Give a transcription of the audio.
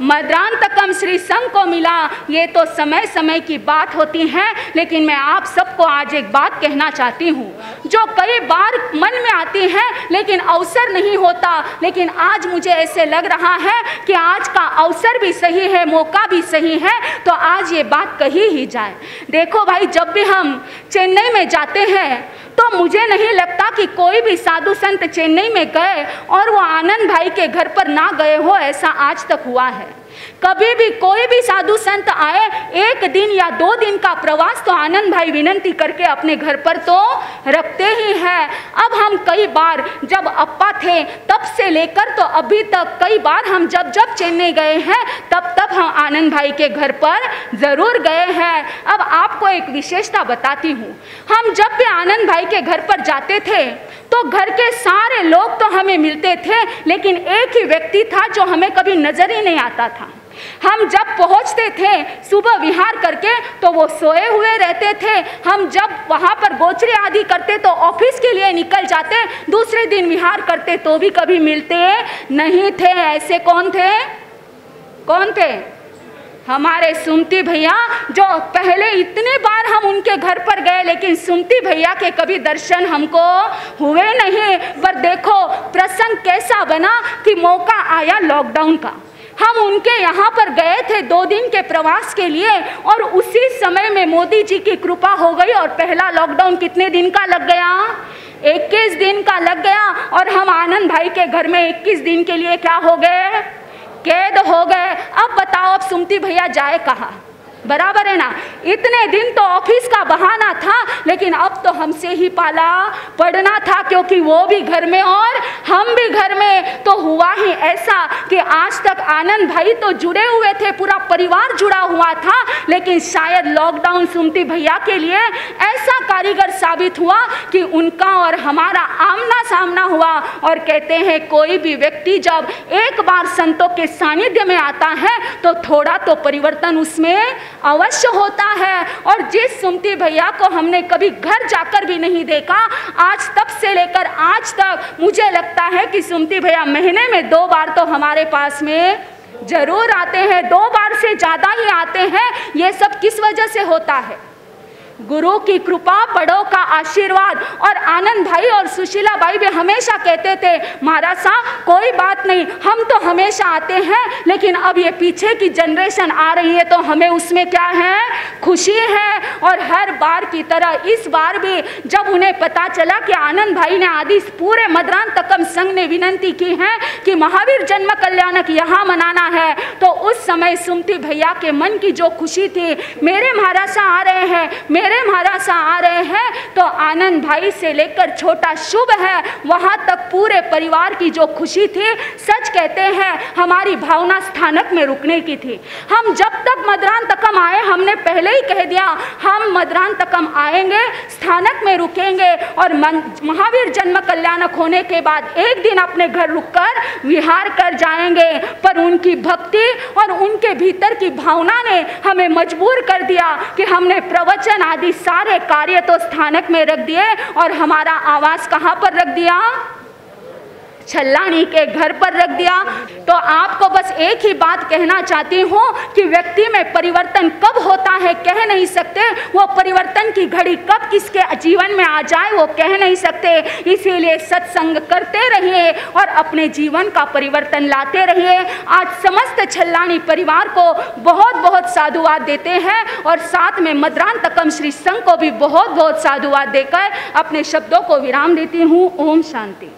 मद्रांतकम श्री संघ को मिला। ये तो समय समय की बात होती है, लेकिन मैं आप सबको आज एक बात कहना चाहती हूँ। जो कई बार मन में आती है, लेकिन अवसर नहीं होता। लेकिन आज मुझे ऐसे लग रहा है कि आज का अवसर भी सही है, मौका भी सही है तो आज ये बात कही ही जाए। देखो भाई, जब भी हम चेन्नई में जाते हैं तो मुझे नहीं लगता कि कोई भी साधु संत चेन्नई में गए और वो आनंद भाई के घर पर ना गए हो, ऐसा आज तक हुआ है। कभी भी कोई भी साधु संत आए, एक दिन या दो दिन का प्रवास तो आनंद भाई विनंती करके अपने घर पर तो रखते ही हैं। अब हम कई बार जब अप्पा थे, तब से लेकर तो अभी तक कई बार हम जब जब चेन्नई गए हैं, तब तब हम आनंद भाई के घर पर ज़रूर गए हैं। अब आपको एक विशेषता बताती हूँ। हम जब भी आनंद भाई के घर पर जाते थे तो घर के सारे लोग तो हमें मिलते थे, लेकिन एक ही व्यक्ति था जो हमें कभी नज़र ही नहीं आता था। हम जब पहुँचते थे, सुबह विहार करके तो वो सोए हुए रहते थे। हम जब वहाँ पर गोचरे आदि करते तो ऑफ़िस के लिए निकल जाते। दूसरे दिन विहार करते तो भी कभी मिलते नहीं थे। ऐसे कौन थे? कौन थे? हमारे सुमती भैया, जो पहले इतने बार हम उनके घर पर गए, लेकिन सुमती भैया के कभी दर्शन हमको हुए नहीं। पर देखो, प्रसंग कैसा बना कि मौका आया लॉकडाउन का। हम उनके यहाँ पर गए थे दो दिन के प्रवास के लिए, और उसी समय में मोदी जी की कृपा हो गई, और पहला लॉकडाउन कितने दिन का लग गया? 21 दिन का लग गया, और हम आनंद भाई के घर में 21 दिन के लिए क्या हो गए? कैद हो गए। अब अब सुमती भैया जाए कहा? बराबर है ना? इतने दिन तो ऑफ़िस का बहाना था, लेकिन अब तो हमसे ही पाला पड़ना था, क्योंकि वो भी घर में और हम भी घर में तो हुआ ही ऐसा कि आज तक आनंद भाई तो जुड़े हुए थे, पूरा परिवार जुड़ा हुआ था, लेकिन शायद लॉकडाउन सुमती भैया के लिए ऐसा कारीगर साबित हुआ कि उनका और हमारा आमना सामना हुआ और कहते हैं कोई भी व्यक्ति जब एक बार संतों के सानिध्य में आता है तो थोड़ा तो परिवर्तन उसमें अवश्य होता है। और जिस सुमती भैया को हमने कभी घर जाकर भी नहीं देखा, आज तब से लेकर आज तक मुझे लगता है कि सुमती भैया महीने में दो बार तो हमारे पास में ज़रूर आते हैं, दो बार से ज़्यादा ही आते हैं। ये सब किस वजह से होता है? गुरु की कृपा, बड़ों का आशीर्वाद और आनंद भाई और सुशीला भाई भी हमेशा कहते थे, महाराज साहब, कोई बात नहीं, हम तो हमेशा आते हैं, लेकिन अब ये पीछे की जनरेशन आ रही है तो हमें उसमें क्या है? खुशी है। और हर बार की तरह इस बार भी जब उन्हें पता चला कि आनंद भाई ने आदि पूरे मदरान तकम संघ ने विनंती की है कि महावीर जन्म कल्याणक यहाँ मनाना है तो उस समय सुमती भैया के मन की जो खुशी थी, मेरे महाराज आ रहे हैं मेरे महाराज आ रहे हैं। तो आनंद भाई से लेकर छोटा शुभ है, वहाँ तक पूरे परिवार की जो खुशी थी, सच कहते हैं, हमारी भावना स्थानक में रुकने की थी। हम जब तक मदरान तकम आए, हमने पहले ही कह दिया, हम मदरान तकम आएँगे, स्थानक में रुकेंगे, और महावीर जन्म कल्याणक होने के बाद एक दिन अपने घर रुककर विहार कर जाएँगे। पर उनकी भक्ति और उनके भीतर की भावना ने हमें मजबूर कर दिया कि हमने प्रवचन आदि सारे कार्य तो स्थानक में रख दिए और हमारा आवास कहाँ पर रख दिया? छल्लानी के घर पर रख दिया। तो आपको बस एक ही बात कहना चाहती हूँ कि व्यक्ति में परिवर्तन कब होता है, कह नहीं सकते। वो परिवर्तन की घड़ी कब किसके जीवन में आ जाए, वो कह नहीं सकते। इसीलिए सत्संग करते रहिए और अपने जीवन का परिवर्तन लाते रहिए। आज समस्त छल्लानी परिवार को बहुत बहुत साधुवाद देते हैं और साथ में मद्रान तकम श्री संघ को भी बहुत बहुत साधुवाद देकर अपने शब्दों को विराम देती हूँ। ओम शांति।